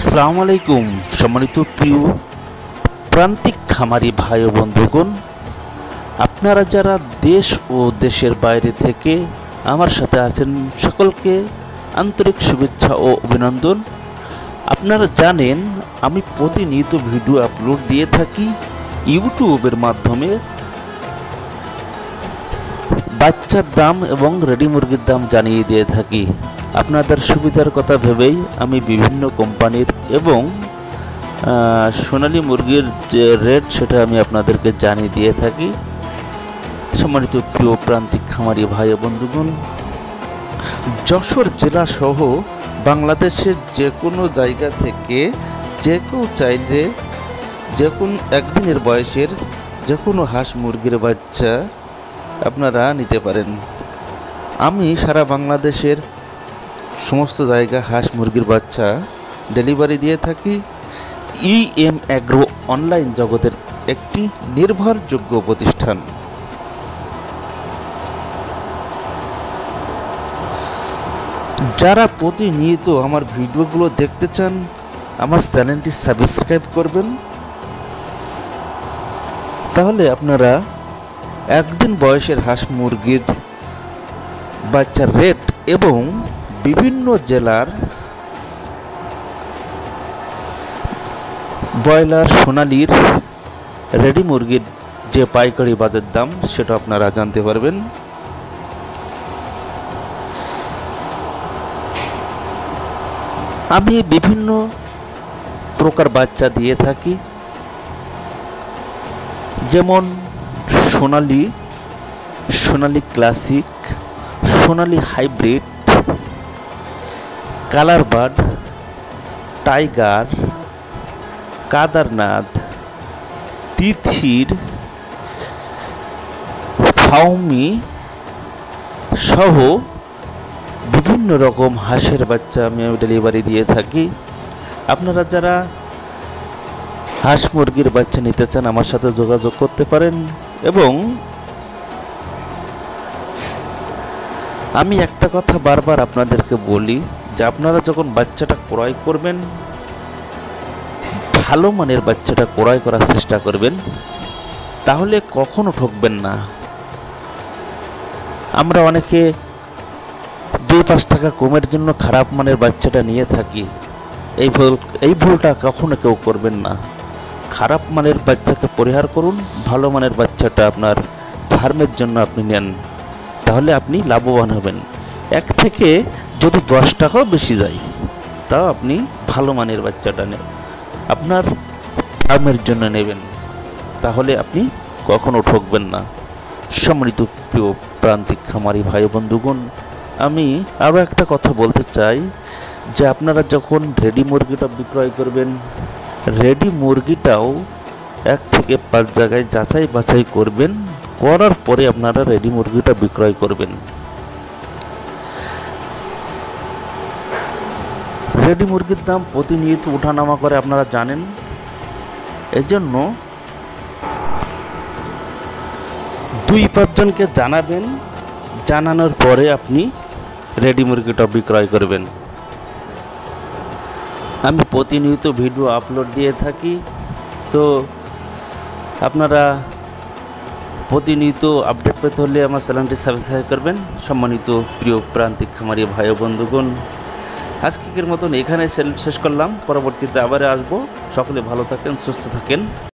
আসসালামু আলাইকুম, সম্মানিত প্রিয় প্রান্তিক খামারি ভাই ও বন্ধুগণ, আপনারা যারা দেশ ও দেশের বাইরে থেকে আমার সাথে আছেন, সকলকে আন্তরিক শুভেচ্ছা ও অভিনন্দন। আপনারা জানেন, আমি প্রতিনিয়ত ভিডিও আপলোড দিয়ে থাকি ইউটিউবের মাধ্যমে। বাচ্চার দাম এবং রেডি মুরগির দাম জানিয়ে দিয়ে থাকি। আপনাদের সুবিধার কথা ভেবেই আমি বিভিন্ন কোম্পানির এবং সোনালী মুরগির যে রেট সেটা আমি আপনাদেরকে জানিয়ে দিয়ে থাকি। সম্মানিত প্রিয় প্রান্তিক খামারি ভাই বন্ধুগণ, যশোর জেলা সহ বাংলাদেশের যে কোনো জায়গা থেকে যে কেউ চাইলে যে কোন একদিনের বয়সের যে কোনো হাঁস মুরগির বাচ্চা আপনারা নিতে পারেন। আমি সারা বাংলাদেশের সমস্ত জায়গা হাঁস মুরগির বাচ্চা ডেলিভারি দিয়ে থাকি। ই এম অ্যাগ্রো অনলাইন জগতের একটি নির্ভরযোগ্য প্রতিষ্ঠান। যারা প্রতিনিয়ত আমার ভিডিওগুলো দেখতে চান, আমার চ্যানেলটি সাবস্ক্রাইব করবেন। তাহলে আপনারা একদিন বয়সের হাঁস মুরগির বাচ্চার রেট এবং বিভিন্ন জেলার ব্রয়লার সোনালির রেডি মুরগির যে পাইকারি বাজার দাম, সেটা আপনারা জানতে পারবেন। আমি বিভিন্ন প্রকার বাচ্চা দিয়ে থাকি। যেমন Sonali Sonali classic, Sonali hybrid colour bird, tiger, Kadaknath, তিথির, ফাউমি সহ বিভিন্ন রকম হাঁসের বাচ্চা আমি ডেলিভারি দিয়ে থাকি। আপনারা যারা হাঁস মুরগির বাচ্চা নিতে চান আমার সাথে যোগাযোগ করতে পারেন এবং আমি একটা কথা বারবার আপনাদেরকে বলি যে আপনারা যখন বাচ্চাটা ক্রয় করবেন, ভালো মানের বাচ্চাটা ক্রয় করার চেষ্টা করবেন, তাহলে কখনো ঠকবেন না। আমরা অনেকে দুই পাঁচ টাকা কমের জন্য খারাপ মানের বাচ্চাটা নিয়ে থাকি। এই ভুল, এই ভুলটা কখনো কেউ করবেন না। খারাপ মানের বাচ্চাকে পরিহার করুন, ভালো মানের বাচ্চাটা আপনার ফার্মের জন্য আপনি নেন, তাহলে আপনি লাভবান হবেন। এক থেকে যদি দশ টাকাও বেশি যায়, তাও আপনি ভালো মানের বাচ্চাটা নেন। আপনার ফার্মের জন্য নেবেন। তাহলে আপনি কখনো ঠকবেন না। সম্মানিত প্রিয় প্রান্তিক খামারি ভাই বন্ধুগণ, আমি আরও একটা কথা বলতে চাই, যে আপনারা যখন রেডি মুরগিটা বিক্রয় করবেন, রেডি মুরগিটাও এক থেকে পাঁচ জায়গায় যাচাই বাছাই করবেন, করার পরে আপনারা রেডি মুরগিটা বিক্রয় করবেন। রেডি মুরগির দাম প্রতিনিয়ত ওঠানামা করে আপনারা জানেন। এজন্য দুই পাঁচজনকে জানাবেন, জানানোর পরে আপনি রেডি মুরগিটা বিক্রয় করবেন। আমি প্রতিনিয়ত ভিডিও আপলোড দিয়ে থাকি, তো আপনারা প্রতিনিয়ত আপডেট পেতে হলে আমার চ্যানেলটি সাবস্ক্রাইব করবেন। সম্মানিত প্রিয় প্রান্তিক খামারি ভাই বন্ধুগণ আজকের মতন এখানে শেষ করলাম। পরবর্তীতে আবার আসব। সকলে ভালো থাকেন সুস্থ থাকেন।